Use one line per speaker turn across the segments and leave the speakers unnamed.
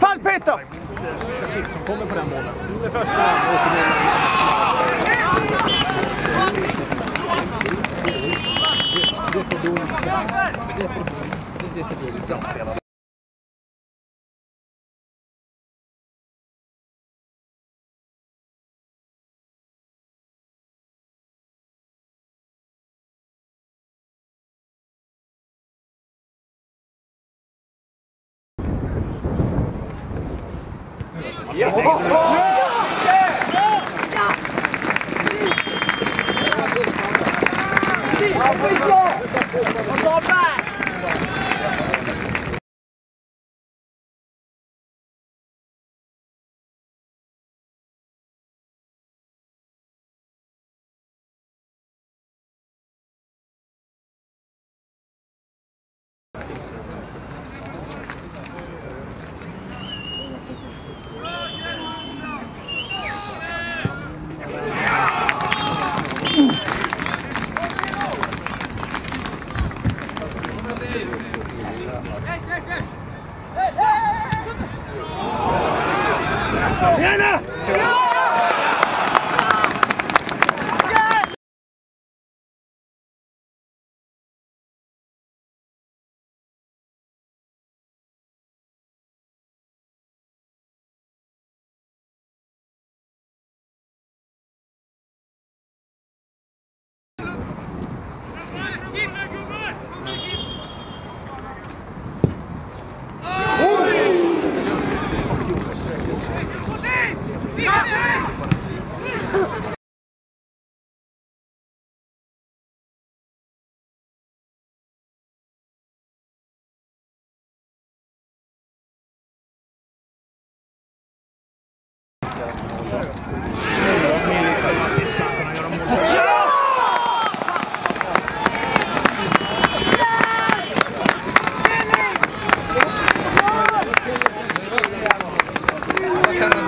Fall Peter!
som kommer på den målen. Det första åker
On s'en bat han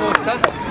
motsatt?